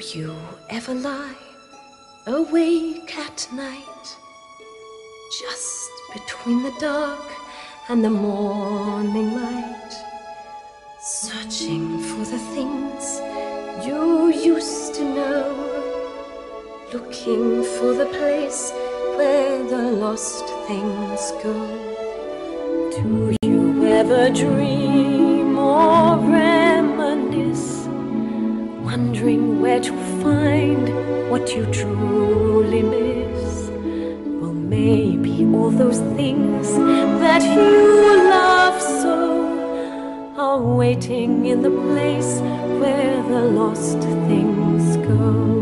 you ever lie awake at night, just between the dark and the morning light, searching for the things you used to know, looking for the place where the lost things go? Do you ever dream to find what you truly miss. Well, maybe all those things that you love so are waiting in the place where the lost things go.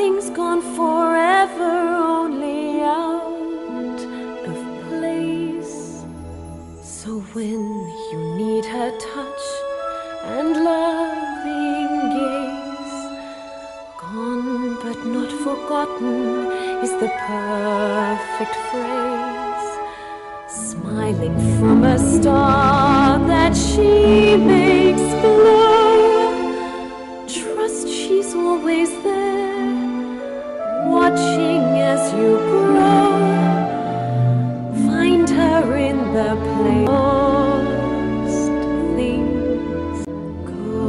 Things gone forever, only out of place. So when you need her touch and loving gaze, gone but not forgotten is the perfect phrase. Smiling from a star that she makes as you grow. Find her in the place most things go.